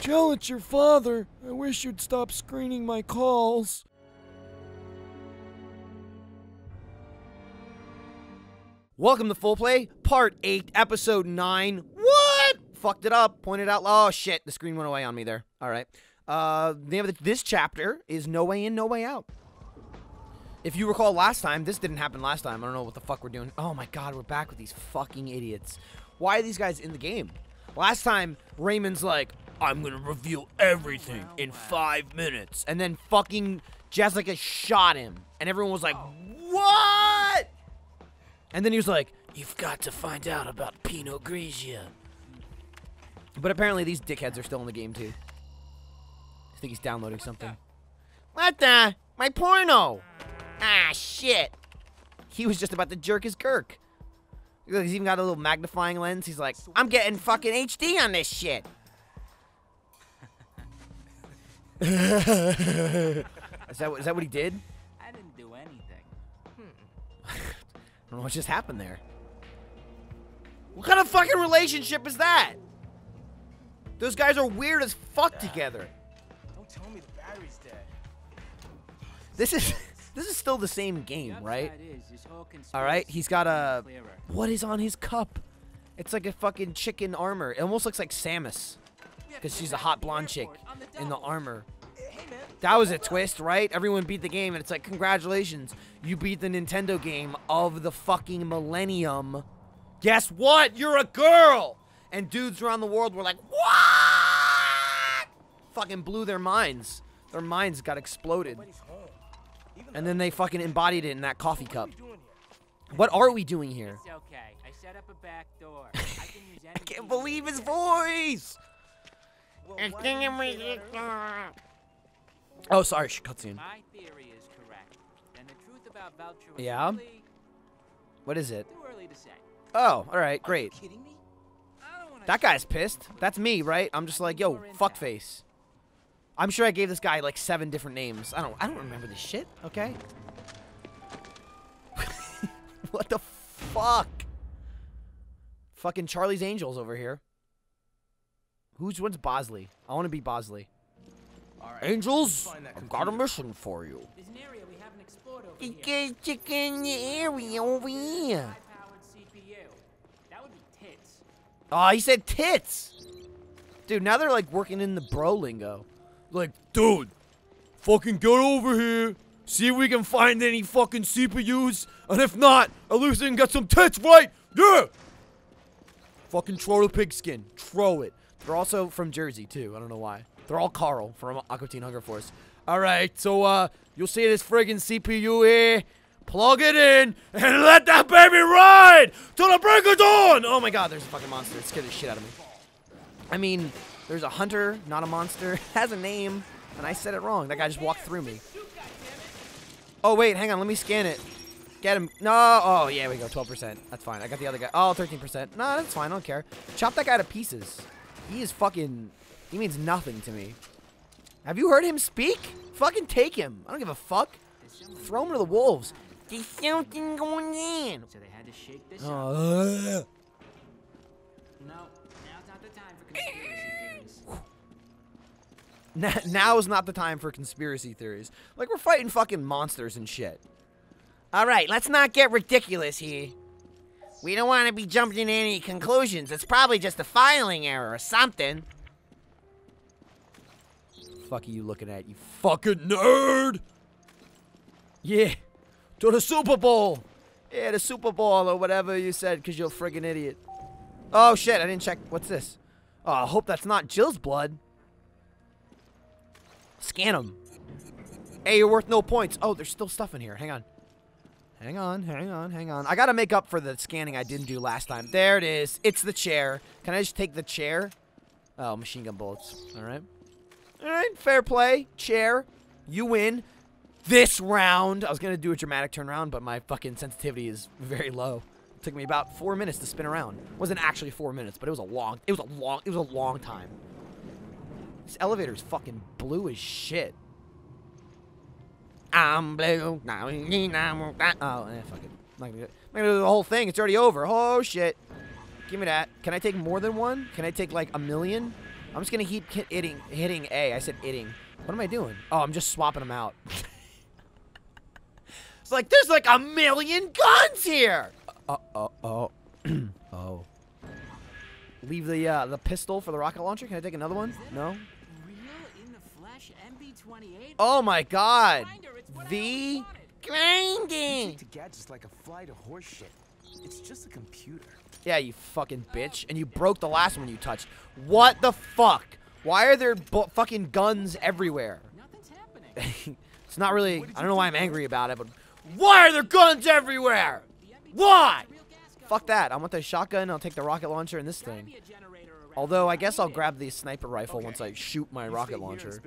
Jill, it's your father. I wish you'd stop screening my calls. Welcome to Full Play, Part 8, Episode 9. What? Fucked it up, pointed out. Oh, shit. The screen went away on me there. All right. Uh, the name of the, this chapter is No Way In, No Way Out. If you recall last time, this didn't happen last time. I don't know what the fuck we're doing. Oh my god, we're back with these fucking idiots. Why are these guys in the game? Last time, Raymond's like, I'm gonna reveal everything in five minutes. And then fucking Jessica shot him. And everyone was like, What? And then he was like, You've got to find out about Pinot Grigio. But apparently these dickheads are still in the game too. I think he's downloading something. What the? My porno! Ah, shit. He was just about to jerk his Kirk. Look, he's even got a little magnifying lens. He's like, I'm getting fucking HD on this shit. is, that, is that what he did? I didn't do anything. Hmm. I don't know what just happened there. What kind of fucking relationship is that? Those guys are weird as fuck together. Don't tell me the battery's dead. This is this is still the same game, The right? is All right, he's got a what is on his cup? It's like a fucking chicken armor. It almost looks like Samus because she's a hot blonde chick in the armor. That was a twist, right? Everyone beat the game, and it's like, congratulations, you beat the Nintendo game of the fucking millennium. Guess what? You're a girl! And dudes around the world were like, what? Fucking blew their minds. Their minds got exploded. Nobody's home. Even And then they fucking embodied it in that coffee cup. are we doing here? What are we doing here? Okay. I set up a back door. I can I can't believe his voice! Well, why didn't you say that earlier? Oh, sorry, sh- cutscene. My theory is correct. And the truth about Valkyrie is Yeah? What is it? too early to say. Oh, alright, Are you great. kidding me? I don't wanna That guy's pissed. That's me, right? I'm just like, yo, fuckface. I'm sure I gave this guy like seven different names. I don't I don't remember this shit, okay? what the fuck? Fucking Charlie's Angels over here. Who's what's Bosley? I want to be Bosley. All right. Angels, I've got a mission for you. There's an area we haven't explored over here. area over here. That would be tits. Oh, he said tits. Dude, now they're like working in the bro lingo. Like, dude, fucking get over here. See if we can find any fucking CPUs. And if not, at least they can get some tits, right? Yeah. Fucking throw the pigskin. Throw it. They're also from Jersey, too. I don't know why. They're all Carl from Aqua Teen Hunger Force. All right, so, uh, you'll see this friggin' CPU here. Plug it in and let that baby ride till the break of dawn. Oh my god, there's a fucking monster. It scared the shit out of me. I mean, there's a hunter, not a monster. has a name, and I said it wrong. That guy just walked through me. Oh, wait, hang on. Let me scan it. Get him. No. Oh, yeah, we go. 12%. That's fine. I got the other guy. Oh, 13%. No, that's fine. I don't care. Chop that guy to pieces. He is fucking... He means nothing to me. Have you heard him speak? Fucking take him. I don't give a fuck. Throw him to the wolves. There's something going on. So they had to shake this oh, up. Oh, No, now's not the time for conspiracy theories. Now is not the time for conspiracy theories. Like we're fighting fucking monsters and shit. All right, let's not get ridiculous here. We don't want to be jumping to any conclusions. It's probably just a filing error or something. Fuck are you looking at, you fucking nerd? Yeah, to the Super Bowl. Yeah, the Super Bowl or whatever you said, because you're a friggin' idiot. Oh shit, I didn't check. What's this? Oh, I hope that's not Jill's blood. Scan him. Hey, you're worth no points. Oh, there's still stuff in here. Hang on. Hang on, hang on, hang on. I gotta make up for the scanning I didn't do last time. There it is. It's the chair. Can I just take the chair? Oh, machine gun bullets. All right. All right, fair play. Chair. You win. This round. I was gonna do a dramatic turnaround, but my fucking sensitivity is very low. It took me about four minutes to spin around. It wasn't actually four minutes, but it was a long. It was a long. It was a long time. This elevator is fucking blue as shit. I'm blue. now Oh, eh, fuck it. I'm not gonna, do it. I'm not gonna do the whole thing. It's already over. Oh, shit. Give me that. Can I take more than one? Can I take like a million? I'm just gonna keep hitting hitting A. I said hitting. What am I doing? Oh, I'm just swapping them out. it's like there's like a million guns here. Uh oh oh oh. Leave the uh, the pistol for the rocket launcher. Can I take another one? No. Real in the flesh MB28? Oh my God. Grinder, it's what I The grinding. to gadgets like a fly to horse shit. It's just a computer. Yeah, you fucking bitch. And you broke the last one you touched. What the fuck? Why are there bu- fucking guns everywhere? Nothing's happening. it's not really. I don't know why I'm angry about it, but why are there guns everywhere? Why? Real gas gun. Fuck that. I want the shotgun. I'll take the rocket launcher and this thing. be a generator around. Although I guess I'll grab the sniper rifle once I shoot my You rocket stay here and launcher.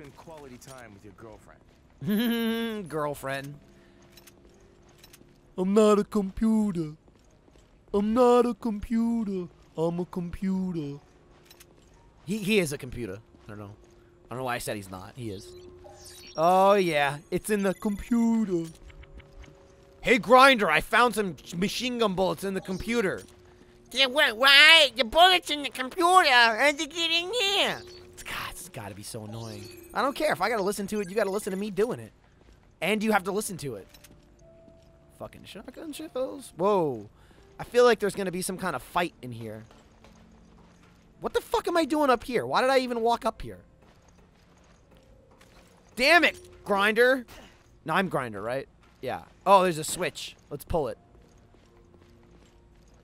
Spend quality time with your girlfriend. Girlfriend. I'm not a computer. I'm not a computer. I'm a computer. He, he is a computer. I don't know. I don't know why I said he's not. He is. Oh, yeah. It's in the Computer. Hey, Grinder, I found some machine gun bullets in the computer. Yeah, what? Why? The bullets in the computer. How'd you get in here? God, it's gotta be so annoying. I don't care. If I gotta listen to it, you gotta listen to me doing it. And you have to listen to it. Fucking shotgun shells. Whoa. I feel like there's gonna be some kind of fight in here. What the fuck am I doing up here? Why did I even walk up here? Damn it, Grinder. No, I'm Grinder, right? Yeah. Oh, there's a switch. Let's pull it.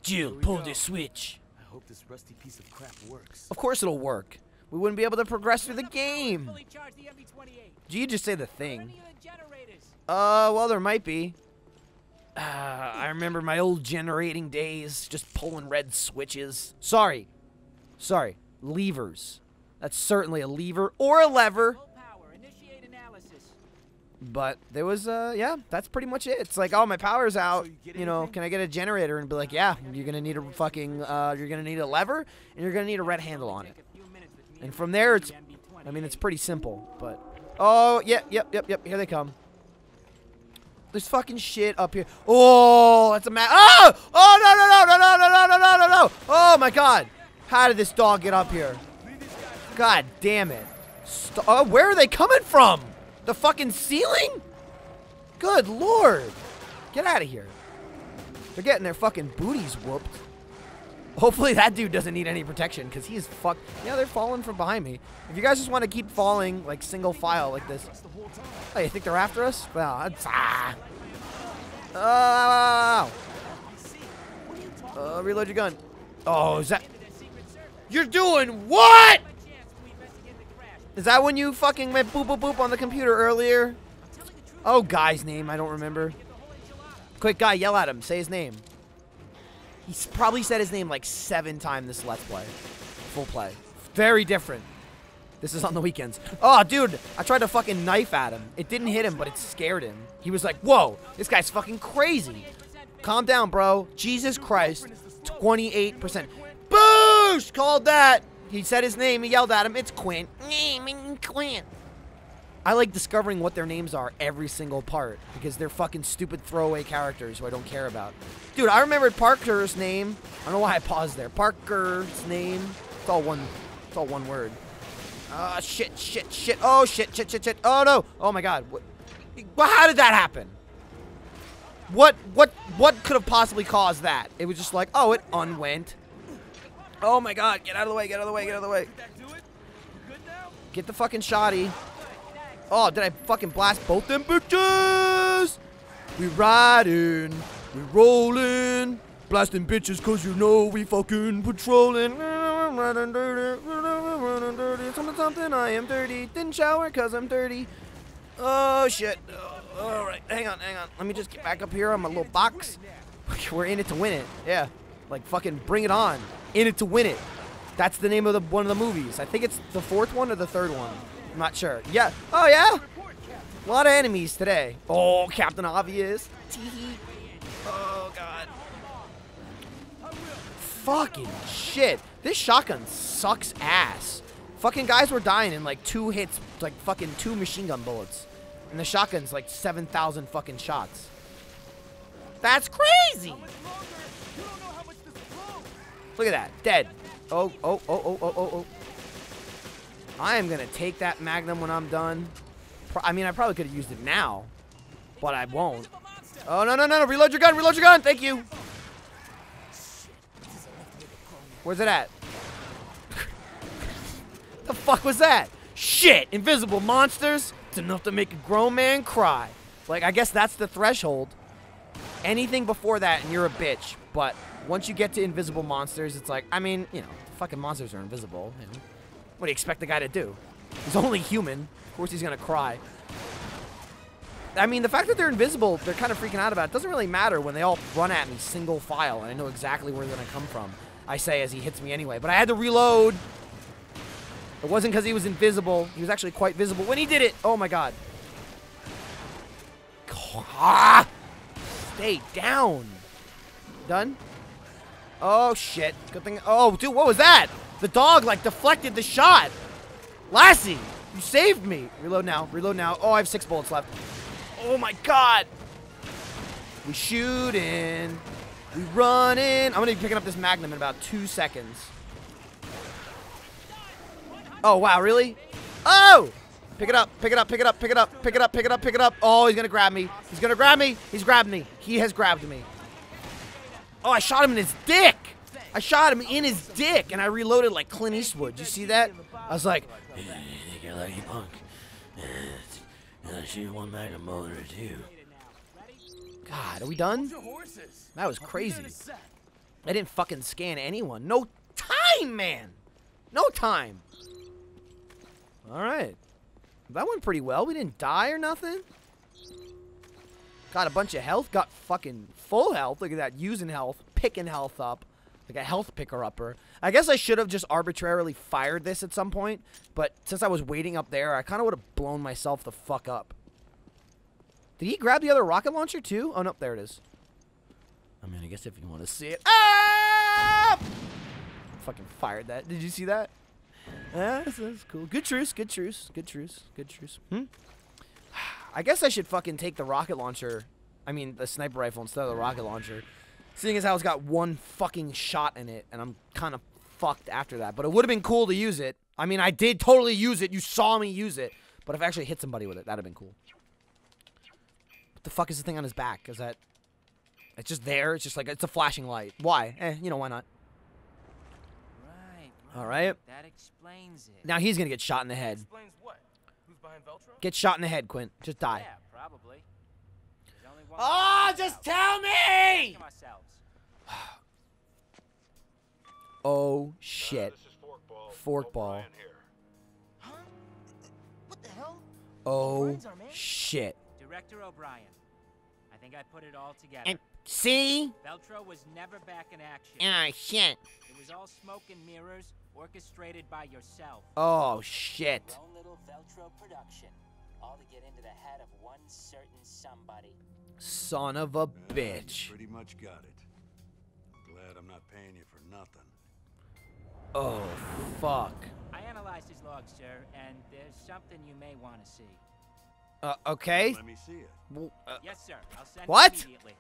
Jill, pull go. this switch. I hope this rusty piece of crap works. Of course it'll work. We wouldn't be able to progress through the game. Fully charge the MB28. Do you just say the thing? any of the generators? Uh, well, there might be. Uh, I remember my old generating days, just pulling red switches. Sorry. Sorry. Levers. That's certainly a lever or a lever. Full power. Initiate analysis. But there was, uh, yeah, that's pretty much it. It's like, oh, my power's out. you You know, anything? can I get a generator? And be like, yeah, you're gonna need a fucking, uh, you're gonna need a lever, and you're gonna need a red handle on it. And from there, it's, I mean, it's pretty simple, but. Oh, yep, yep, yep, yep. Here they come. There's fucking shit up here. Oh, that's a ma- Oh! Oh, no, no, no, no, no, no, no, no, no, no, no. Oh, my God. How did this dog get up here? God damn it. St- oh, where are they coming from? The fucking ceiling? Good lord. Get out of here. They're getting their fucking booties whooped. Hopefully that dude doesn't need any protection because he's fuck. Yeah, they're falling from behind me. If you guys just want to keep falling like single file like this. Oh, you think they're after us? Well, ah. Oh. Uh, reload your gun. Oh, is that? You're doing what? Is that when you fucking went boop boop boop on the computer earlier? Oh, guy's name I don't remember. Quick, guy, yell at him. Say his name. He's probably said his name like seven times this Let's Play. Full play. Very different. This is on the weekends. Oh, dude, I tried to fucking knife at him. It didn't hit him, but it scared him. He was like, whoa, this guy's fucking crazy. Calm down, bro. Jesus Christ. 28%. Boost! Called that. He said his name. He yelled at him. It's Quint. Name Quint. I like discovering what their names are every single part because they're fucking stupid throwaway characters who I don't care about. Dude, I remembered Parker's name. I don't know why I paused there. Parker's name. It's all one. It's all one word. Ah, shit, shit, shit. Oh, shit, shit, shit, shit. Oh no. Oh my God. What? How did that happen? What? What? What could have possibly caused that? It was just like, oh, it unwent. Oh my God! Get out of the way! Get out of the way! Get out of the way! Get the fucking shoddy. Oh, did I fucking blast both them bitches? We riding, we rolling, blasting bitches cause you know we fucking patrolling. Riding dirty, riding dirty, something, something, I am dirty. Didn't shower cause I'm dirty. Oh shit. Oh, all right, hang on, hang on. Let me just get back up here on my little box. We're in it to win it. Yeah, like fucking bring it on. In it to win it. That's the name of the one of the movies. I think it's the fourth one or the third one. I'm not sure. Yeah. Oh yeah. A lot of enemies today. Oh, Captain Obvious. Oh god. Fucking shit. This shotgun sucks ass. Fucking guys were dying in like two hits, like fucking two machine gun bullets. And the shotgun's like 7,000 fucking shots. That's crazy. Look at that. Dead. Oh, oh, oh, oh, oh, oh, oh. I am gonna take that Magnum when I'm done. I mean, I probably could have used it now, but I won't. Oh no no no no! Reload your gun! Reload your gun! Thank you. Where's it at? the fuck was that? Shit! Invisible monsters. It's enough to make a grown man cry. Like I guess that's the threshold. Anything before that, and you're a bitch. But once you get to invisible monsters, it's like, I mean, you know, fucking monsters are invisible. You know? What do you expect the guy to do? He's only human. Of course he's gonna cry. I mean, the fact that they're invisible, they're kind of freaking out about it. Doesn't really matter when they all run at me single file, and I know exactly where they're gonna come from. I say as he hits me anyway, but I had to reload. It wasn't because he was invisible. He was actually quite visible when he did it. Oh my god. Ah! Stay down. Done? Oh shit. Good thing. Oh, dude, what was that? The dog like deflected the shot. Lassie, you saved me. Reload now. Reload now. Oh, I have six bullets left. Oh my god. We shooting. We running. I'm gonna be picking up this magnum in about two seconds. Oh wow, really? Oh! Pick it up, pick it up, pick it up, pick it up, pick it up, pick it up, pick it up. Oh, he's gonna grab me. He's gonna grab me. He's grabbed me. He has grabbed me. Oh, I shot him in his dick. I shot him in his dick, and I reloaded like Clint Eastwood. You see that? I was like, You think you're lucky, punk? Uh, shoot one magnum bullet or two. God, are we done? That was crazy. I didn't fucking scan anyone. No time, man. No time. All right. That went pretty well. We didn't die or nothing. Got a bunch of health. Got fucking full health. Look at that. Using health. Picking health up. Like a health picker upper. I guess I should have just arbitrarily fired this at some point. But since I was waiting up there, I kind of would have blown myself the fuck up. Did he grab the other rocket launcher too? Oh, no. There it is. I mean, I guess if you want to see it. Ah! Fucking fired that. Did you see that? Yeah, that's, that's cool. Good truce, good truce, good truce, good truce. Hmm? I guess I should fucking take the rocket launcher. I mean, the sniper rifle instead of the rocket launcher. Seeing as how it's got one fucking shot in it, and I'm kind of fucked after that. But it would have been cool to use it. I mean, I did totally use it. You saw me use it. But if I actually hit somebody with it, that'd have been cool. What the fuck is the thing on his back? Is that... It's just there. It's just like, it's a flashing light. Why? Eh, you know, why not? Right. All right. That explains it. Now he's gonna get shot in the head. Explains what? Who's behind Veltro? Get shot in the head, Quint. Just die. Yeah, probably. There's only one Oh, way to just tell me! Think of ourselves. Oh shit. Forkball. Huh? What the hell? Oh Brian's our man? shit. Director O'Brien. I think I put it all together. And see? Veltro was never back in action. Oh, shit. It was all smoke and mirrors, orchestrated by yourself. Oh shit. Your own little Veltro production. All to get into the head of one certain somebody. Son of a bitch. You pretty much got it. Glad I'm not paying you for nothing. Oh fuck. I analyzed his log, sir, and there's something you may want to see. Uh, okay. Let me see it. W- uh, Yes, sir. I'll send What? it immediately.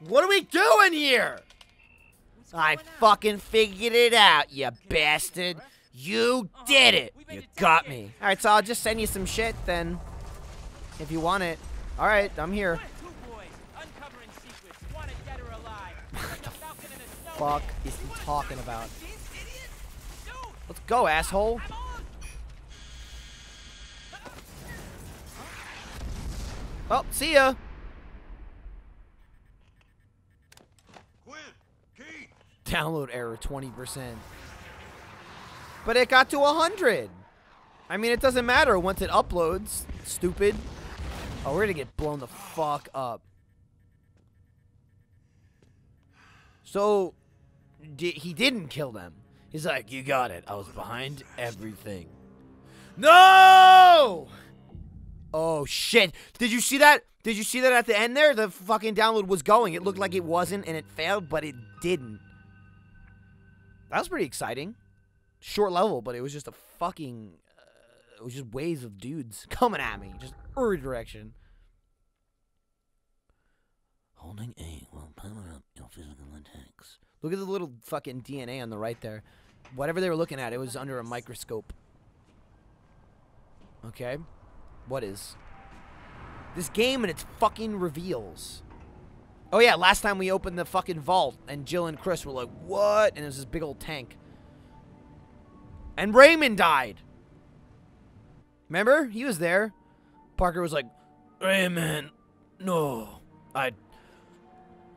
what are we doing here? I fucking figured it out, you bastard. You oh, did it. You got me. All right, so I'll just send you some shit then, if you want it. All right, I'm here. One, two boys, uncovering secrets, wanted dead or alive. Like a falcon in a snow Fuck is he talking about? these idiots? Dude, Let's go, asshole. I'm. Well, oh, see ya. Download error 20%. But it got to 100. I mean, it doesn't matter once it uploads. Stupid. Oh, we're gonna get blown the fuck up. So, di- he didn't kill them. He's like, you got it. I was behind everything. No! Oh shit! Did you see that? Did you see that at the end there? The fucking download was going. It looked like it wasn't, and it failed, but it didn't. That was pretty exciting. Short level, but it was just a fucking. Uh, it was just waves of dudes coming at me, just every direction. Holding A will power up your physical attacks. Look at the little fucking DNA on the right there. Whatever they were looking at, it was under a microscope. Okay. What is? This game and its fucking reveals. Oh yeah, last time we opened the fucking vault and Jill and Chris were like, what? And it was this big old tank. And Raymond died. Remember? He was there. Parker was like, Raymond, no. I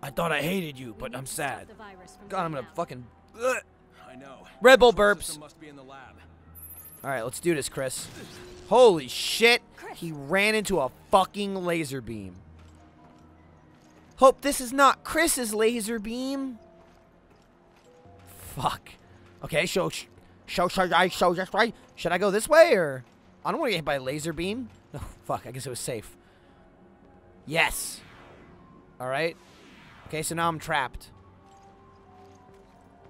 I thought I hated you, but I'm sad. God, I'm gonna fucking Ugh. I know. Red Bull burps. system must be in the lab. All right, let's do this, Chris. Holy shit! He ran into a fucking laser beam. Hope this is not Chris's laser beam. Fuck. Okay, so, sh- so should I, so just right? Should I go this way or? I don't want to get hit by a laser beam. No, fuck. I guess it was safe. Yes. All right. Okay, so now I'm trapped.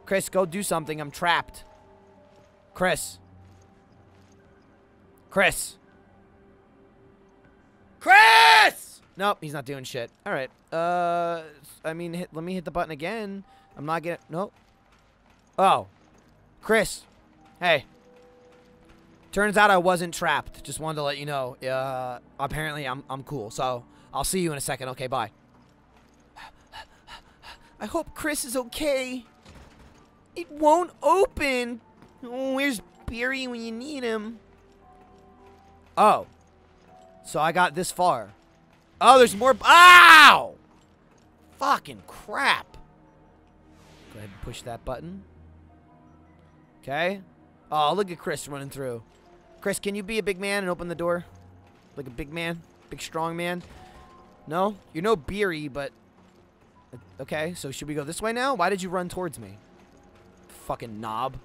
Chris, go do something. I'm trapped. Chris. Chris. Chris! Nope, he's not doing shit. All right. Uh, I mean, hit, let me hit the button again. I'm not getting. Nope. Oh, Chris. Hey. Turns out I wasn't trapped. Just wanted to let you know. Uh, apparently I'm I'm cool. So I'll see you in a second. Okay, bye. I hope Chris is okay. It won't open. Oh, where's Barry when you need him? Oh. So I got this far. Oh, there's more. Ow! Fucking crap. Go ahead and push that button. Okay. Oh, look at Chris running through. Chris, can you be a big man and open the door? Like a big man? Big strong man? No? You're no Barry, but... Okay, so should we go this way now? Why did you run towards me? Fucking knob.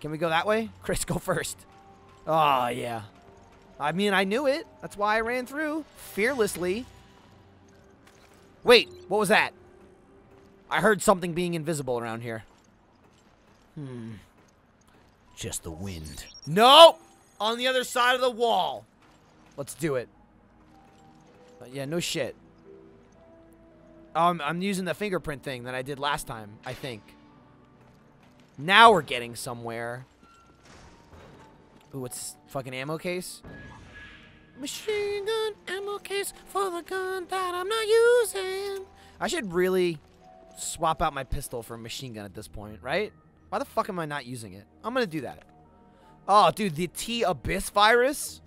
Can we go that way? Chris, go first. Oh, yeah. I mean, I knew it. That's why I ran through. Fearlessly. Wait, what was that? I heard something being invisible around here. Hmm. Just the wind. Nope! On the other side of the wall. Let's do it. Yeah, no shit. Um, I'm using the fingerprint thing that I did last time, I think. Now we're getting somewhere. Ooh, what's fucking ammo case? Machine gun ammo case for the gun that I'm not using. I should really swap out my pistol for a machine gun at this point, right? Why the fuck am I not using it? I'm gonna do that. Oh, dude, the T Abyss virus?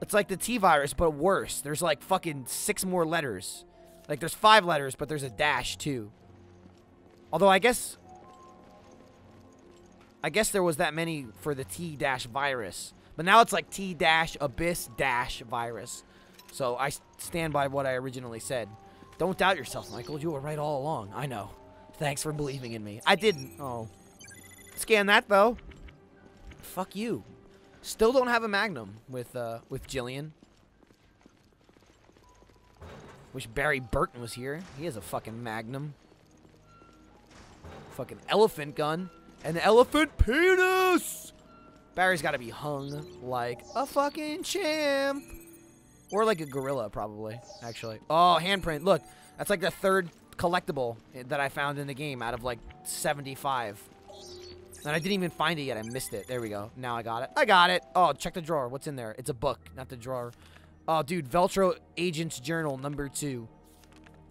It's like the T virus, but worse. There's like fucking six more letters. Like there's five letters, but there's a dash too. Although I guess I guess there was that many for the T dash virus. But now it's like T dash abyss dash virus. So I stand by what I originally said. Don't doubt yourself, Michael. You were right all along. I know. Thanks for believing in me. I didn't. Oh. Scan that though. Fuck you. Still don't have a magnum with uh with Jillian. Wish Barry Burton was here. He has a fucking magnum. Fucking elephant gun. An elephant penis! Barry's gotta be hung like a fucking champ. Or like a gorilla, probably, actually. Oh, handprint. Look, that's like the third collectible that I found in the game out of like 75. And I didn't even find it yet. I missed it. There we go. Now I got it. I got it. Oh, check the drawer. What's in there? It's a book, not the drawer. Oh, dude. Veltro Agent's Journal number two.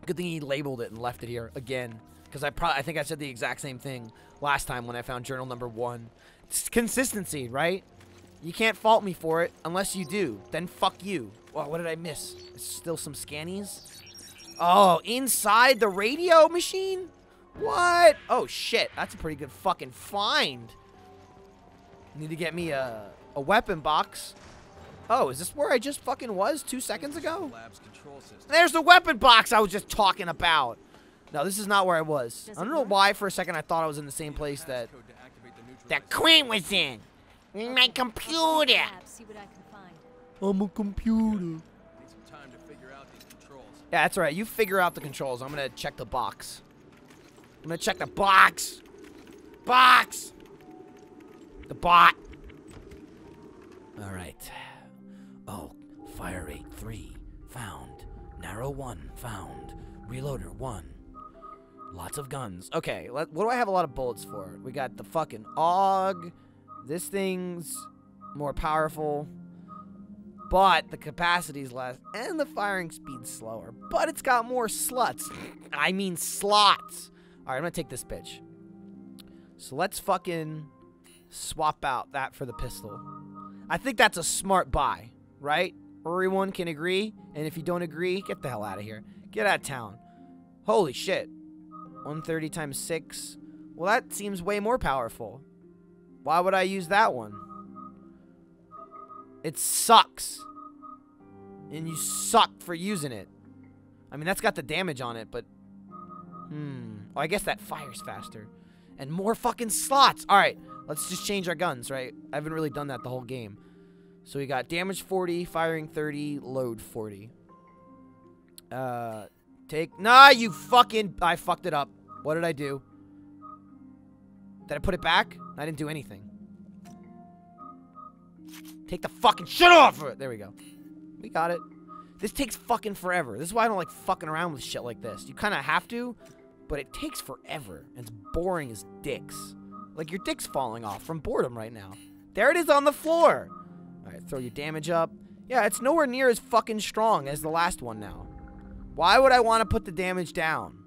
Good thing he labeled it and left it here again. Because I probably I think I said the exact same thing last time when I found journal number one. It's consistency, right? You can't fault me for it unless you do. Then fuck you. Well, what did I miss? Still some scannies? Oh, inside the radio machine? What? Oh shit, that's a pretty good fucking find. Need to get me a, a weapon box. Oh, is this where I just fucking was two seconds ago? Lab's control system. There's the weapon box I was just talking about. No, this is not where I was. I don't know why for a second I thought I was in the same place that... Code to activate the queen was in. My computer. See I can find. I'm a computer. Need some time to figure out these controls. Yeah, that's right. You figure out the controls. I'm gonna check the box. I'm gonna check the box. Box. The bot. All right. Oh, fire rate three found. Narrow one found. Reloader one. Lots of guns. Okay, let, what do I have a lot of bullets for? We got the fucking AUG. This thing's more powerful, but the capacity's less, and the firing speed's slower. But it's got more sluts. I mean slots. All right, I'm gonna take this bitch. So let's fucking swap out that for the pistol. I think that's a smart buy, right? Everyone can agree, and if you don't agree, get the hell out of here. Get out of town. Holy shit. 130 times 6. Well, that seems way more powerful. Why would I use that one? It sucks. And you suck for using it. I mean, that's got the damage on it, but... Hmm. Oh, I guess that fires faster. And more fucking slots. All right, let's just change our guns, right? I haven't really done that the whole game. So we got damage 40, firing 30, load 40. Uh, take... Nah, you fucking... I fucked it up. What did I do? Did I put it back? I didn't do anything. Take the fucking shit off of it. There we go. We got it. This takes fucking forever. This is why I don't like fucking around with shit like this. You kind of have to, but it takes forever. And it's boring as dicks. Like your dick's falling off from boredom right now. There it is on the floor. All right, throw your damage up. Yeah, it's nowhere near as fucking strong as the last one now. Why would I want to put the damage down?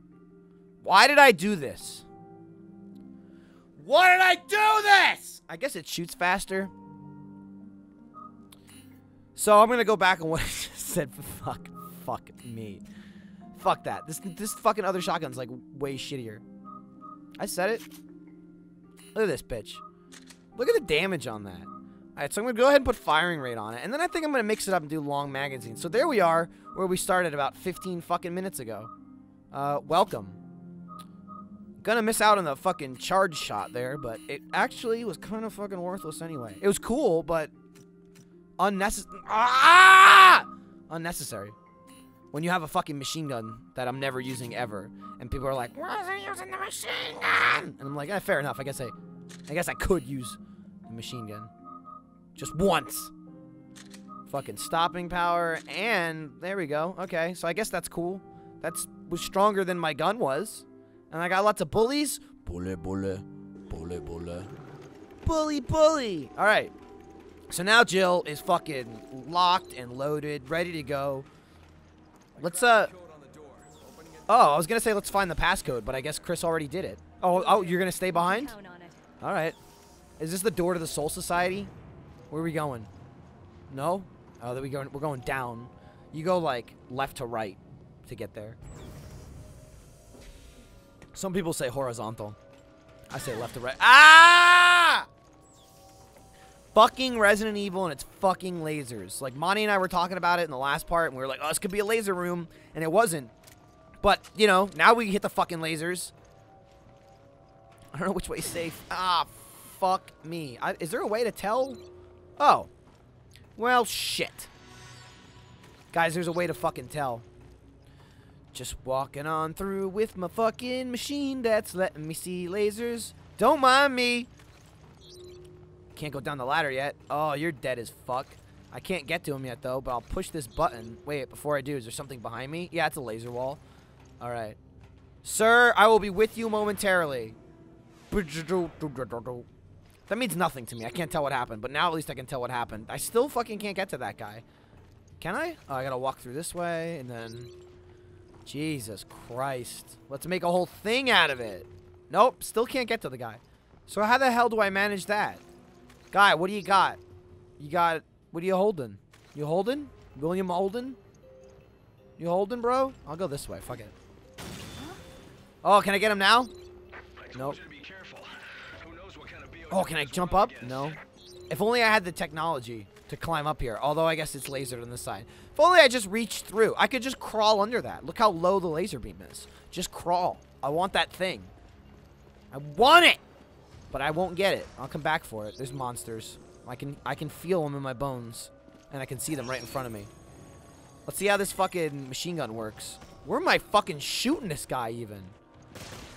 Why did I do this? Why did I do this? I guess it shoots faster. So I'm gonna go back on what I just said. Fuck, fuck me. Fuck that. This this fucking other shotgun's like way shittier. I said it. Look at this bitch. Look at the damage on that. Alright, so I'm gonna go ahead and put firing rate on it. And then I think I'm gonna mix it up and do long magazine. So there we are, where we started about 15 fucking minutes ago. Uh, welcome. Gonna miss out on the fucking charge shot there, but it actually was kind of fucking worthless anyway. It was cool, but unnecessary. Ah! Unnecessary. When you have a fucking machine gun that I'm never using ever, and people are like, "Why you using the machine gun?" And I'm like, eh, "Fair enough. I guess I, I guess I could use the machine gun, just once." Fucking stopping power, and there we go. Okay, so I guess that's cool. That's was stronger than my gun was, and I got lots of bullies. Bully, bully, bully, bully, bully, bully. All right. So now Jill is fucking locked and loaded, ready to go. Let's uh. Oh, I was gonna say let's find the passcode, but I guess Chris already did it. Oh, oh, you're gonna stay behind? Count on it. All right. Is this the door to the Soul Society? Where are we going? No. Oh, that we going. We're going down. You go like left to right to get there. Some people say horizontal. I say left to right. Ah! Fucking Resident Evil and its fucking lasers. Like Monty and I were talking about it in the last part, and we were like, "Oh, this could be a laser room," and it wasn't. But you know, now we hit the fucking lasers. I don't know which way's safe. Ah, fuck me. I, is there a way to tell? Oh. Well, shit. Guys, there's a way to fucking tell. Just walking on through with my fucking machine that's letting me see lasers. Don't mind me. Can't go down the ladder yet. Oh, you're dead as fuck. I can't get to him yet, though, but I'll push this button. Wait, before I do, is there something behind me? Yeah, it's a laser wall. All right. Sir, I will be with you momentarily. That means nothing to me. I can't tell what happened, but now at least I can tell what happened. I still fucking can't get to that guy. Can I? Oh, I gotta walk through this way, and then... Jesus Christ. Let's make a whole thing out of it. Nope, still can't get to the guy. So how the hell do I manage that? Guy, what do you got? You got... What are you holding? You holding? William Holden? You holding, bro? I'll go this way. Fuck it. Oh, can I get him now? Nope. Oh, can I jump up? No. If only I had the technology to climb up here. Although I guess it's lasered on the side. If only I just reached through. I could just crawl under that. Look how low the laser beam is. Just crawl. I want that thing. I want it! But I won't get it. I'll come back for it. There's monsters. I can I can feel them in my bones. And I can see them right in front of me. Let's see how this fucking machine gun works. Where am I fucking shooting this guy even?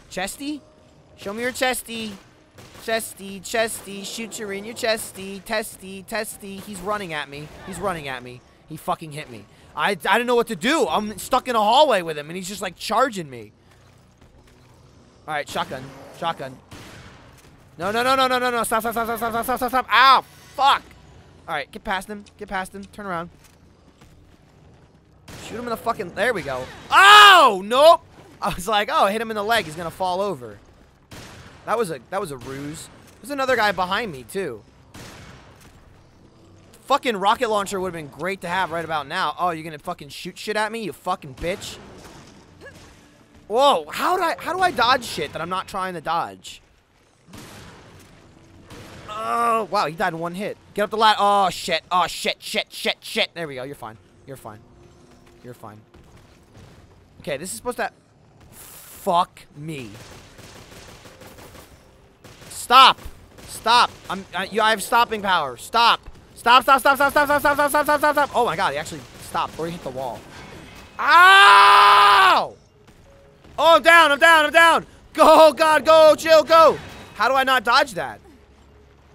Chesty? Show me your chesty. Chesty, chesty, shoot your in your chesty, testy, testy. He's running at me. He's running at me. He fucking hit me. I, I didn't know what to do. I'm stuck in a hallway with him, and he's just like charging me. All right, shotgun. Shotgun. No, no, no, no, no, no, no. Stop, stop, stop, stop, stop, stop, stop, stop. Ow, fuck. All right, get past him. Get past him. Turn around. Shoot him in the fucking... There we go. Oh, nope. I was like, oh, hit him in the leg. He's going to fall over. That was a that was a ruse. There's another guy behind me, too. Fucking rocket launcher would have been great to have right about now. Oh, you're going to fucking shoot shit at me, you fucking bitch? Whoa, how do I how do I dodge shit that I'm not trying to dodge? Oh, wow, he died in one hit. Get up the ladder. Oh, shit. Oh, shit, shit, shit, shit. There we go. You're fine. You're fine. You're fine. Okay, this is supposed to... Fuck me. Stop. Stop. I'm, I, you, I have stopping power. Stop. Stop, stop, stop, stop, stop, stop, stop, stop, stop, stop, stop, stop. Oh, my God. He actually stopped or he hit the wall. Ow! Oh, I'm down. I'm down. I'm down. Go, God. Go. Chill. Go. How do I not dodge that?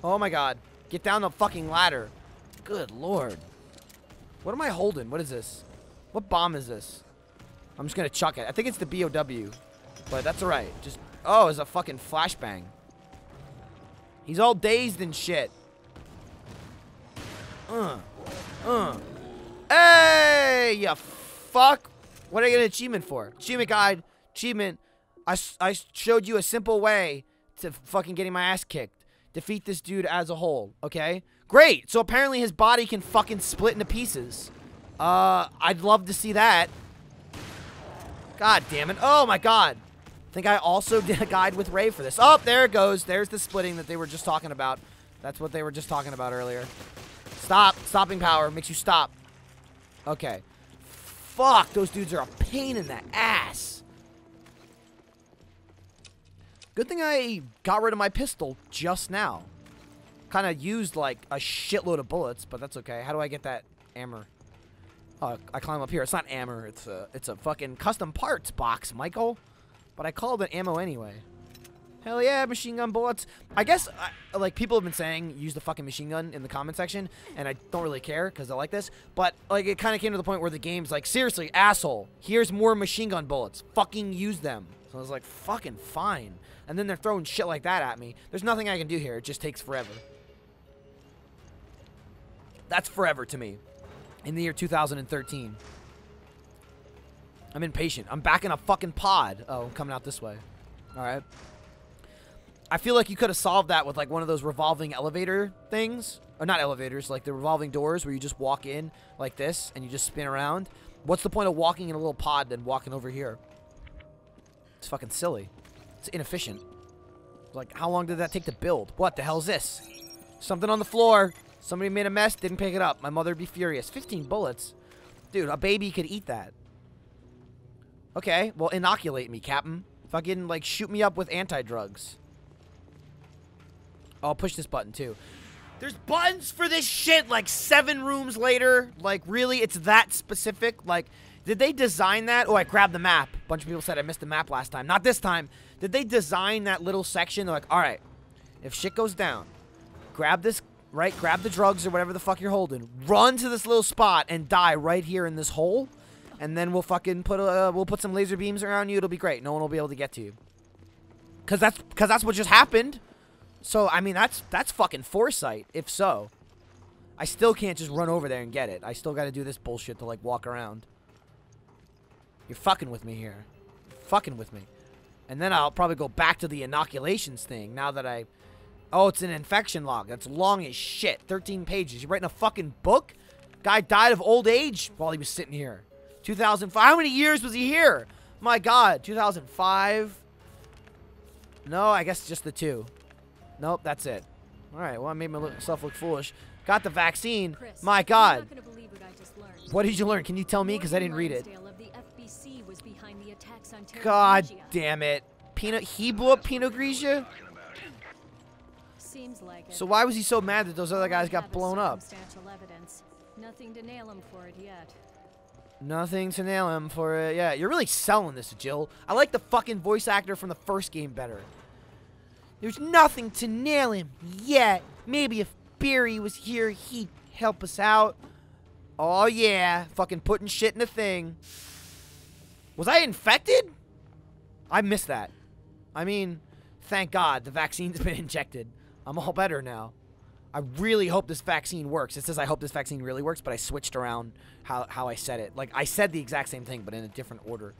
Oh my god. Get down the fucking ladder. Good lord. What am I holding? What is this? What bomb is this? I'm just gonna chuck it. I think it's the BOW. But that's alright. Just Oh, it's a fucking flashbang. He's all dazed and shit. Uh. Uh. Hey, you fuck. What did I get an achievement for? Achievement guide. Achievement. I, I showed you a simple way to fucking getting my ass kicked defeat this dude as a whole, okay? Great. So apparently his body can fucking split into pieces. Uh, I'd love to see that. God damn it. Oh my god. I think I also did a guide with Ray for this. Oh, there it goes. There's the splitting that they were just talking about. That's what they were just talking about earlier. Stop. Stopping power makes you stop. Okay. Fuck, those dudes are a pain in the ass. Good thing I got rid of my pistol just now. Kind of used like a shitload of bullets, but that's okay. How do I get that ammo? Oh, I climb up here. It's not ammo. It's a it's a fucking custom parts box, Michael. But I called it ammo anyway. Hell yeah, machine gun bullets. I guess, I, like, people have been saying use the fucking machine gun in the comment section, and I don't really care because I like this. But, like, it kind of came to the point where the game's like, seriously, asshole, here's more machine gun bullets. Fucking use them. So I was like, fucking fine and then they're throwing shit like that at me. There's nothing I can do here. It just takes forever. That's forever to me in the year 2013. I'm impatient. I'm back in a fucking pod. Oh, I'm coming out this way. All right. I feel like you could have solved that with like one of those revolving elevator things. Or not elevators, like the revolving doors where you just walk in like this and you just spin around. What's the point of walking in a little pod than walking over here? It's fucking silly. It's inefficient. Like, how long did that take to build? What the hell is this? Something on the floor. Somebody made a mess, didn't pick it up. My mother would be furious. 15 bullets? Dude, a baby could eat that. Okay, well, inoculate me, Captain. Fucking, like, shoot me up with anti-drugs. I'll push this button, too. There's buttons for this shit, like, seven rooms later. Like, really? It's that specific? Like, did they design that? Oh, I grabbed the map. A bunch of people said I missed the map last time. Not this time. Did they design that little section? They're like, all right, if shit goes down, grab this, right? Grab the drugs or whatever the fuck you're holding. Run to this little spot and die right here in this hole. And then we'll fucking put a, uh, we'll put some laser beams around you. It'll be great. No one will be able to get to you. Cause that's, cause that's what just happened. So, I mean, that's, that's fucking foresight, if so. I still can't just run over there and get it. I still gotta do this bullshit to, like, walk around. You're fucking with me here. You're fucking with me. And then I'll probably go back to the inoculations thing now that I... Oh, it's an infection log. That's long as shit. 13 pages. You're writing a fucking book? Guy died of old age while he was sitting here. 2005. How many years was he here? My God. 2005. No, I guess just the two. Nope, that's it. All right, well, I made myself look foolish. Got the vaccine. Chris, My God. What, what did you learn? Can you tell me? Because I didn't read it. God damn it. Pinot, he blew up Pinot Grigio? Seems like it. So why was he so mad that those other guys got blown up? Nothing to nail him for it yet. Nothing to nail him for it. Yeah, you're really selling this, Jill. I like the fucking voice actor from the first game better. There's nothing to nail him yet. Maybe if Barry was here, he'd help us out. Oh, yeah. Fucking putting shit in the thing. Was I infected? I miss that. I mean, thank God the vaccine's been injected. I'm all better now. I really hope this vaccine works. It says I hope this vaccine really works, but I switched around how, how I said it. Like, I said the exact same thing, but in a different order.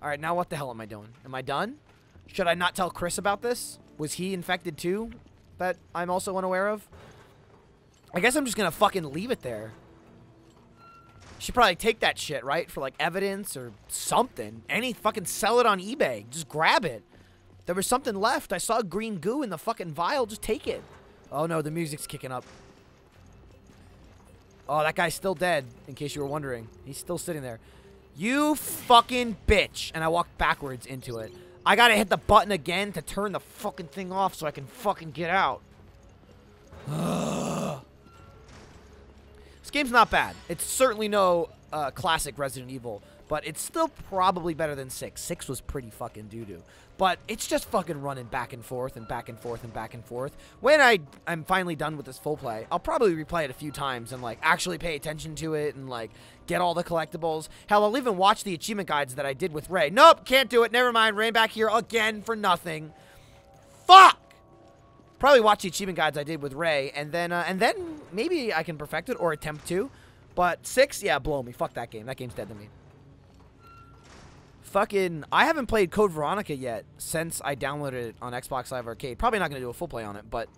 All right, now what the hell am I doing? Am I done? Should I not tell Chris about this? Was he infected too? That I'm also unaware of? I guess I'm just gonna fucking leave it there. Should probably take that shit, right? For like evidence or something. Any fucking sell it on eBay. Just grab it. There was something left. I saw green goo in the fucking vial. Just take it. Oh no, the music's kicking up. Oh, that guy's still dead, in case you were wondering. He's still sitting there. You fucking bitch. And I walked backwards into it. I gotta hit the button again to turn the fucking thing off so I can fucking get out. Oh. Game's not bad. It's certainly no uh, classic Resident Evil, but it's still probably better than 6. 6 was pretty fucking doo-doo. But it's just fucking running back and forth and back and forth and back and forth. When I, I'm finally done with this full play, I'll probably replay it a few times and, like, actually pay attention to it and, like, get all the collectibles. Hell, I'll even watch the achievement guides that I did with Ray. Nope, can't do it. Never mind. Ray back here again for nothing. Fuck! Probably watch the achievement guides I did with Ray, and then, uh, and then maybe I can perfect it or attempt to. But 6, yeah, blow me. Fuck that game. That game's dead to me. Fucking, I haven't played Code Veronica yet since I downloaded it on Xbox Live Arcade. Probably not going to do a full play on it, but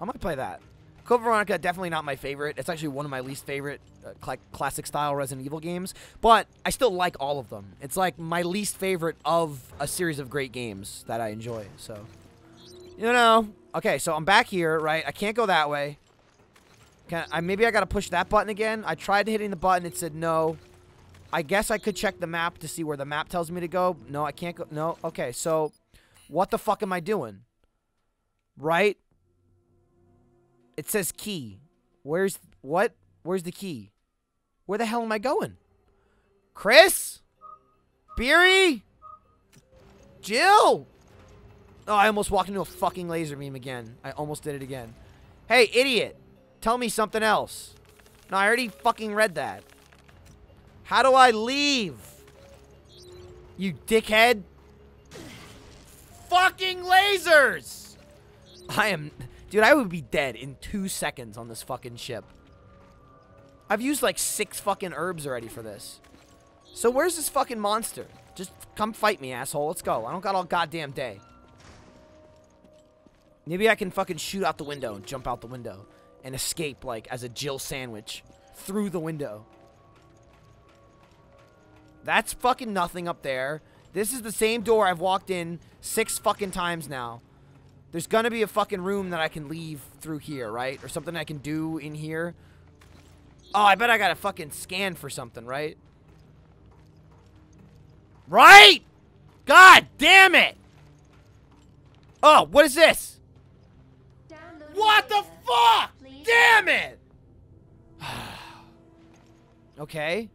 I might play that. Code Veronica, definitely not my favorite. It's actually one of my least favorite uh, cl classic style Resident Evil games, but I still like all of them. It's like my least favorite of a series of great games that I enjoy, so. You know, okay, so I'm back here, right? I can't go that way. Can I, maybe I gotta push that button again. I tried hitting the button, it said no. I guess I could check the map to see where the map tells me to go. No, I can't go. No. Okay, so what the fuck am I doing? Right? It says key. Where's what? Where's the key? Where the hell am I going? Chris? Barry? Jill? Oh, I almost walked into a fucking laser beam again. I almost did it again. Hey, idiot. Tell me something else. No, I already fucking read that. How do I leave? You dickhead. Fucking lasers! I am... Dude, I would be dead in two seconds on this fucking ship. I've used like six fucking herbs already for this. So where's this fucking monster? Just come fight me, asshole. Let's go. I don't got all goddamn day. Maybe I can fucking shoot out the window and jump out the window and escape like as a Jill sandwich through the window. That's fucking nothing up there. This is the same door I've walked in six fucking times now. There's gonna be a fucking room that I can leave through here, right? Or something I can do in here. Oh, I bet I gotta fucking scan for something, right? Right? God damn it! Oh, what is this? What the fuck? Damn it! okay.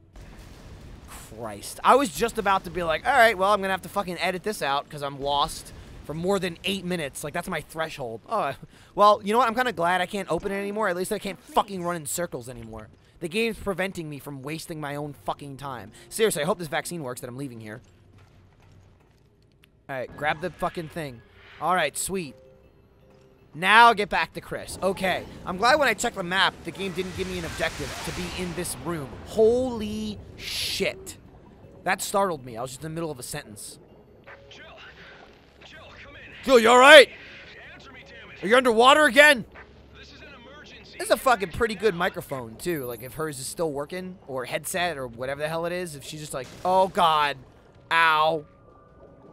Christ. I was just about to be like, all right, well, I'm going to have to fucking edit this out because I'm lost for more than eight minutes. Like, that's my threshold. Oh, well, you know what? I'm kind of glad I can't open it anymore. At least I can't fucking run in circles anymore. The game's preventing me from wasting my own fucking time. Seriously, I hope this vaccine works that I'm leaving here. All right, grab the fucking thing. All right, sweet. Now get back to Chris. Okay. I'm glad when I checked the map, the game didn't give me an objective to be in this room. Holy shit. That startled me. I was just in the middle of a sentence. Jill! Jill, come in! Jill, you alright? Answer me, damn it! Are you underwater again? This is an emergency! This is a fucking pretty good microphone, too. Like, if hers is still working, or headset, or whatever the hell it is. If she's just like, oh god. Ow.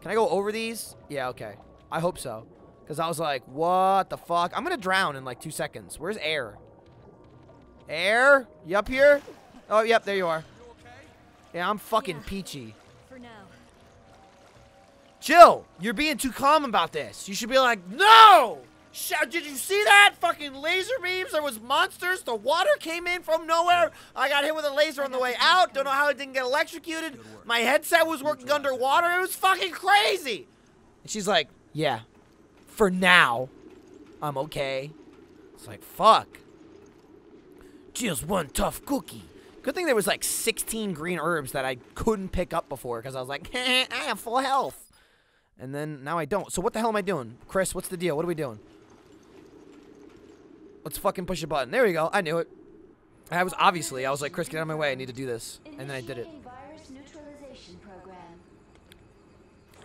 Can I go over these? Yeah, okay. I hope so. Because I was like, what the fuck? I'm going to drown in like two seconds. Where's air? Air? You up here? Oh, yep, there you are. Yeah, I'm fucking Yeah. peachy. For now. Jill, you're being too calm about this. You should be like, no! Sh- did you see that? Fucking laser beams. There was monsters. The water came in from nowhere. I got hit with a laser on the way out. Don't know how it didn't get electrocuted. My headset was working underwater. It was fucking crazy. And she's like, yeah, for now, I'm okay. It's like, fuck. Jill's one tough cookie. Good thing there was like 16 green herbs that I couldn't pick up before because I was like, I have full health. And then now I don't. So what the hell am I doing? Chris, what's the deal? What are we doing? Let's fucking push a button. There we go. I knew it. I was obviously, I was like, Chris, get out of my way. I need to do this. And then I did it. Initiating virus neutralization program.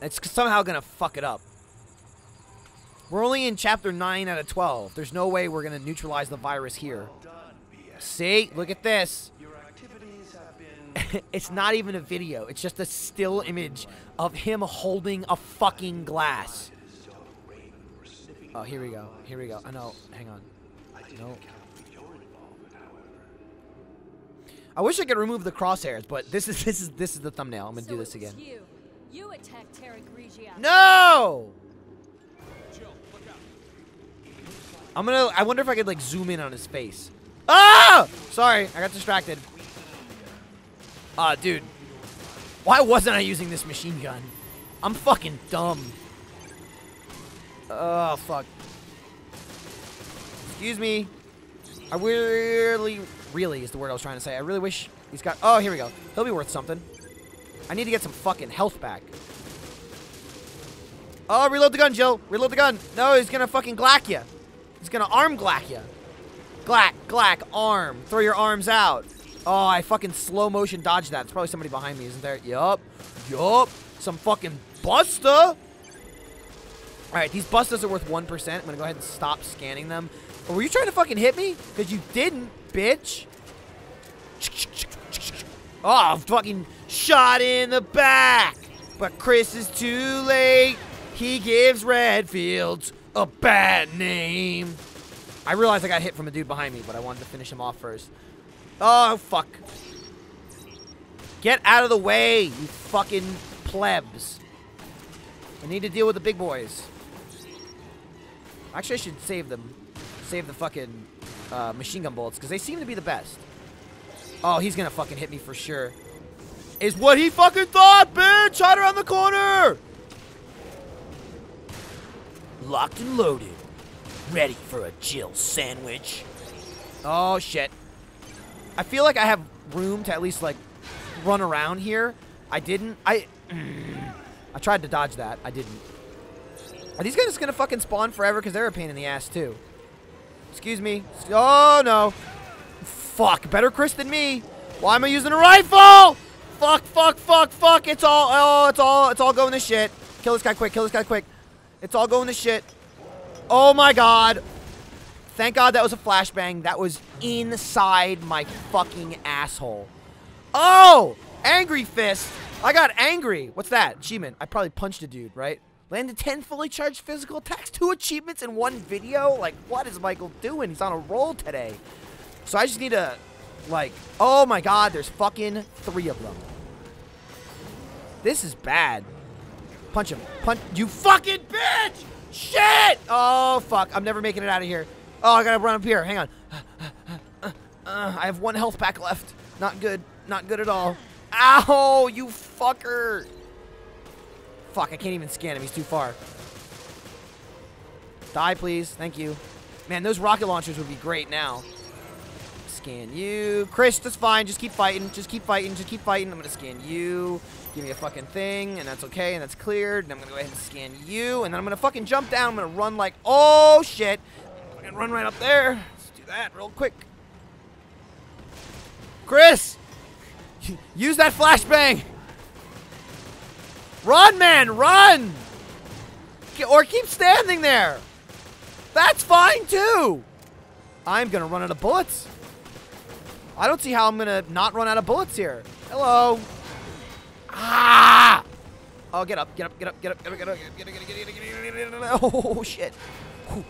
It's somehow gonna fuck it up. We're only in chapter 9 out of 12. There's no way we're gonna neutralize the virus here. See? Look at this. it's not even a video. It's just a still image of him holding a fucking glass. Oh, here we go. Here we go. I know. Hang on. No. I wish I could remove the crosshairs, but this is this is this is the thumbnail. I'm gonna so do this again. You. You attacked Terra Grigia. No! I'm gonna. I wonder if I could like zoom in on his face. Ah! Sorry, I got distracted. Ah, dude. Why wasn't I using this machine gun? I'm fucking dumb. Oh fuck. Excuse me. I really, really is the word I was trying to say. I really wish he's got. Oh, here we go. He'll be worth something. I need to get some fucking health back. Oh, reload the gun, Jill. Reload the gun. No, he's gonna fucking glack you. He's gonna arm glack you. Glack, glack, arm. Throw your arms out. Oh, I fucking slow motion dodged that. It's probably somebody behind me, isn't there? Yup. Yup. Some fucking buster. Alright, these busters are worth 1%. I'm gonna go ahead and stop scanning them. Were you trying to fucking hit me? Because you didn't, bitch. Oh, fucking shot in the back. But Chris is too late. He gives Redfields a bad name. I realized I got hit from a dude behind me, but I wanted to finish him off first. Oh, fuck. Get out of the way, you fucking plebs. I need to deal with the big boys. Actually, I should save them. Save the fucking uh, machine gun bullets, because they seem to be the best. Oh, he's gonna fucking hit me for sure. Is what he fucking thought, bitch! Hide around the corner! Locked and loaded. Ready for a Jill sandwich. Oh, shit. I feel like I have room to at least, like, run around here. I didn't. I... I tried to dodge that. I didn't. Are these guys gonna fucking spawn forever? Because they're a pain in the ass, too. Excuse me. Oh, no. Fuck. Better Chris than me. Why am I using a rifle? Fuck, fuck, fuck, fuck. It's all, oh, it's all, it's all going to shit. Kill this guy quick. Kill this guy quick. It's all going to shit. Oh, my God. Thank God that was a flashbang. That was inside my fucking asshole. Oh! Angry fist. I got angry. What's that? Achievement. I probably punched a dude, right? Landed 10 fully charged physical attacks. Two achievements in one video? Like, what is Michael doing? He's on a roll today. So I just need to, like, oh my god, there's fucking three of them. This is bad. Punch him. Punch. You fucking bitch! Shit! Oh, fuck. I'm never making it out of here. Oh, I gotta run up here. Hang on. Uh, I have one health pack left. Not good. Not good at all. Ow, you fucker. Fuck, I can't even scan him. He's too far. Die, please. Thank you. Man, those rocket launchers would be great now. Scan you. Chris, that's fine. Just keep fighting. Just keep fighting. Just keep fighting. I'm to scan you. Give me a fucking thing, and that's okay, and that's cleared. And I'm to go ahead and scan you, and then I'm to fucking jump down. I'm to run like, oh, shit. I'm to run right up there. Let's do that real quick. Chris! Use that flashbang! Run, man, run! Or keep standing there! That's fine, too! I'm gonna run out of bullets. I don't see how I'm gonna not run out of bullets here. Hello. Ah! Oh, get up, get up, get up, get up, get up, get up, get up, get up, get up, get up, get up. Oh, shit. Whew.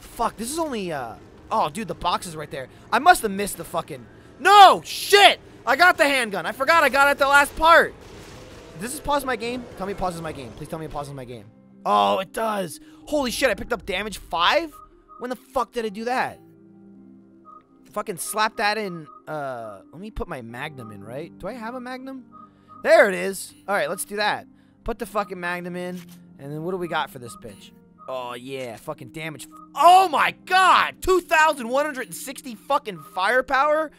Fuck, this is only, uh... Oh, dude, the box is right there. I must have missed the fucking... No! Shit! I got the handgun. I forgot I got it at the last part. Does this pause my game? Tell me it pauses my game. Please tell me it pauses my game. Oh, it does. Holy shit, I picked up damage 5? When the fuck did I do that? Fucking slap that in. Uh, let me put my magnum in, right? Do I have a magnum? There it is. All right, let's do that. Put the fucking magnum in. And then what do we got for this bitch? Oh, yeah. Fucking damage. Oh, my God. 2,160 fucking firepower?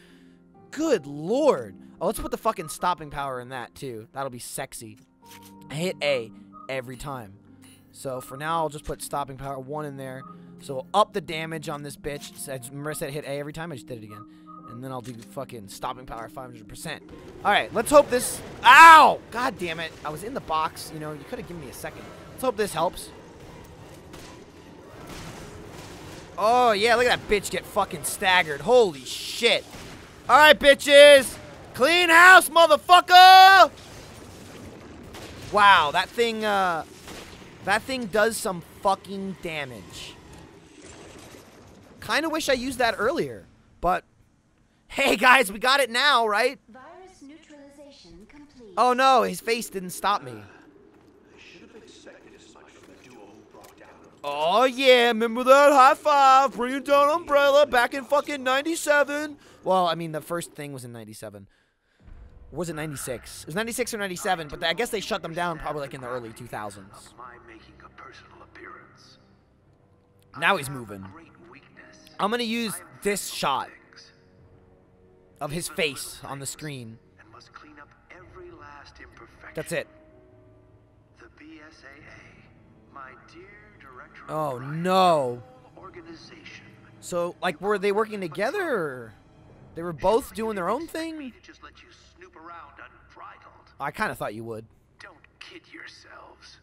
Good lord. Oh, let's put the fucking stopping power in that, too. That'll be sexy. I hit A. every time. So for now, I'll just put stopping power 1 in there. So we'll up the damage on this bitch. Remember I said hit A every time? I just did it again. And then I'll do fucking stopping power 500%. Alright, let's hope this... Ow! God damn it. I was in the box. You know, you could have given me a second. Let's hope this helps. Oh, yeah, look at that bitch get fucking staggered. Holy shit. Alright, bitches. Clean house, motherfucker! Wow, that thing, uh... That thing does some fucking damage. Kinda wish I used that earlier. But, hey guys, we got it now, right? Virus neutralization complete. Oh no, his face didn't stop me. Oh yeah, remember that high five, bringing down Umbrella back in fucking 97. Well, I mean, the first thing was in 97. Or was it 96? It was 96 or 97, but I guess they shut them down probably like in the early 2000s. My making a personal appearance. Now he's moving. I'm gonna use this shot of his face on the screen. And must clean up every last imperfection. That's it. The BSAA, my dear director Oh no. organization. So, like, were they working together? Or they were both doing their own thing? just let you snoop around unbridled. I kind of thought you would. Don't kid yourselves.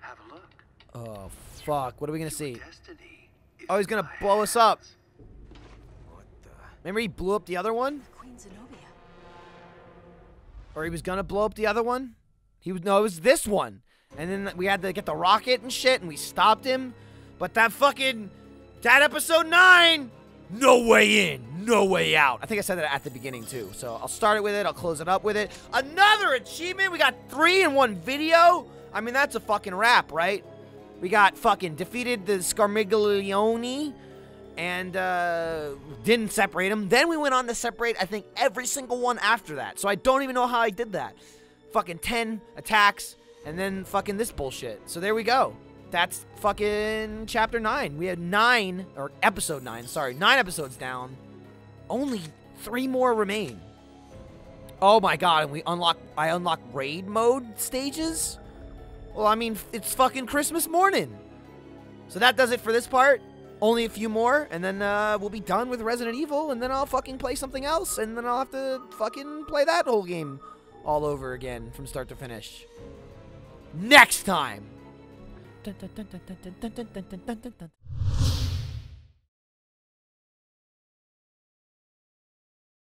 Have a look. Oh, fuck. What are we gonna see? Destiny. Oh, he's gonna blow us up. What the? Remember he blew up the other one? Zenobia. Or he was gonna blow up the other one? He was no, it was this one. And then we had to get the rocket and shit, and we stopped him. But that fucking that episode nine, no way in, no way out. I think I said that at the beginning too. So I'll start it with it. I'll close it up with it. Another achievement. We got three in one video. I mean, that's a fucking wrap, right? We got fucking defeated the Scarmiglione and uh, didn't separate them. Then we went on to separate, I think, every single one after that. So I don't even know how I did that. Fucking 10 attacks, and then fucking this bullshit. So there we go. That's fucking chapter 9. We had 9, or episode 9, sorry, 9 episodes down. Only 3 more remain. Oh my god, and we unlock, I unlock raid mode stages? Well, I mean, it's fucking Christmas morning. So that does it for this part. Only a few more, and then uh, we'll be done with Resident Evil, and then I'll fucking play something else, and then I'll have to fucking play that whole game all over again from start to finish. Next time!